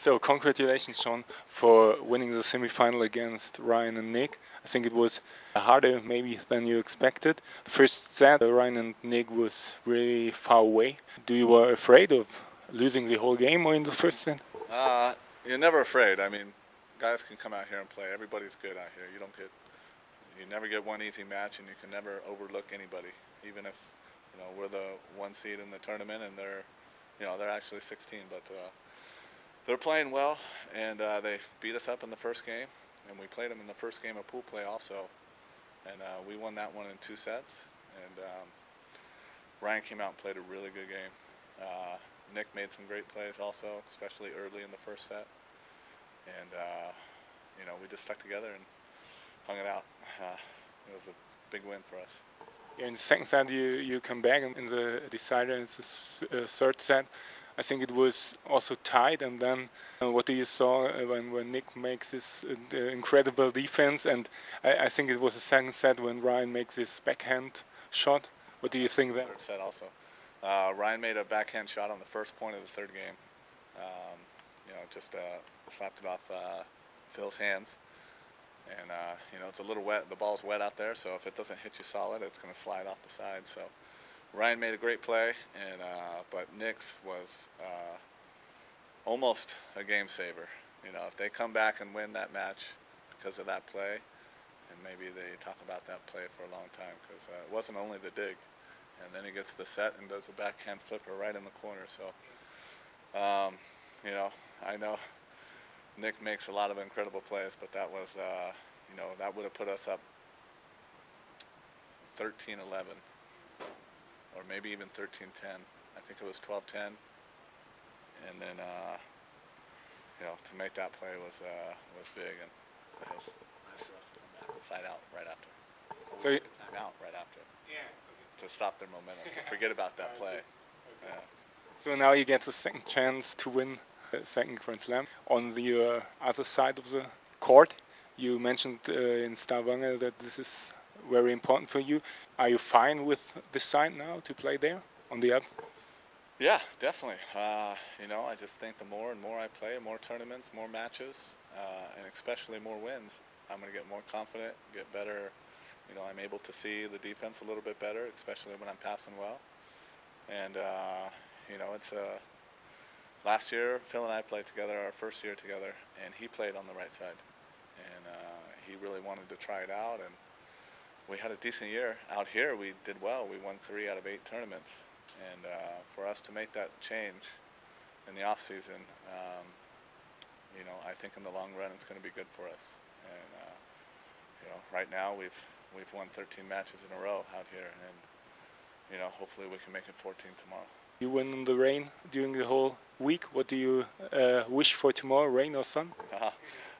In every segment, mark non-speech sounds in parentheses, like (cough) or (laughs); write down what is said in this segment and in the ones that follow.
So congratulations, Sean, for winning the semi-final against Ryan and Nick. I think it was harder maybe than you expected. The first set, Ryan and Nick was really far away. Do you were afraid of losing the whole game or in the first set? Uh, you're never afraid. I mean, guys can come out here and play. Everybody's good out here. You don't get, you never get one easy match, and you can never overlook anybody, even if, you know, we're the one seed in the tournament and they're, you know, they're actually 16, but uh, they're playing well, and uh, they beat us up in the first game, and we played them in the first game of pool play also, and uh, we won that one in two sets. And um, Ryan came out and played a really good game. Uh, Nick made some great plays also, especially early in the first set, and uh, you know we just stuck together and hung it out. Uh, it was a big win for us. In the second set, you, you come back in the decider in the uh, third set. I think it was also tight. And then, uh, what do you saw uh, when, when Nick makes this uh, incredible defense? And I, I, think it was the second set when Ryan makes this backhand shot. What do you think there? Third set also. Uh, Ryan made a backhand shot on the first point of the third game. Um, you know, just uh, slapped it off uh, Phil's hands. And, you know, it's a little wet. The ball's wet out there, so if it doesn't hit you solid, it's going to slide off the side. So Ryan made a great play, and uh, but Nick's was uh, almost a game saver. You know, if they come back and win that match because of that play, and maybe they talk about that play for a long time because uh, it wasn't only the dig, and then he gets the set and does a backhand flipper right in the corner. So, um, you know, I know Nick makes a lot of incredible plays, but that was, uh, you know, that would have put us up 13-11 or maybe even 1310. I think it was 1210. And then, uh, you know, to make that play was uh, was big, and it was side out right after. So you, time out right after. Yeah. To stop their momentum, to forget about that play. (laughs) Okay. Yeah. So now you get the second chance to win the second Grand Slam on the uh, other side of the court. You mentioned uh, in Stavanger that this is very important for you. Are you fine with this side now to play there on the other? Yeah, definitely. Uh, you know, I just think the more and more I play, more tournaments, more matches, uh, and especially more wins, I'm going to get more confident, get better. You know, I'm able to see the defense a little bit better, especially when I'm passing well. And, uh, you know, it's a. Uh, last year, Phil and I played together, our first year together, and he played on the right side. And uh, he really wanted to try it out, and we had a decent year out here. We did well. We won three out of eight tournaments, and uh, for us to make that change in the off season, um, you know, I think in the long run it's going to be good for us. And uh, you know, right now we've we've won 13 matches in a row out here, and you know, hopefully we can make it 14 tomorrow. You win in the rain during the whole week. What do you uh, wish for tomorrow, rain or sun?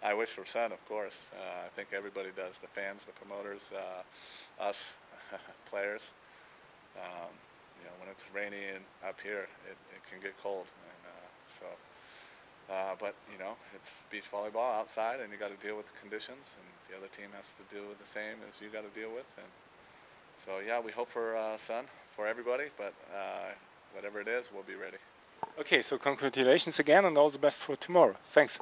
I wish for sun, of course. Uh, I think everybody does. The fans, the promoters, uh, us, (laughs) players. Um, you know, when it's rainy and up here, it, it can get cold. And uh, so, uh, but you know, it's beach volleyball outside, and you got to deal with the conditions, and the other team has to deal with the same as you got to deal with. And so, yeah, we hope for uh, sun for everybody, but whatever it is, we'll be ready. Okay, so congratulations again, and all the best for tomorrow. Thanks.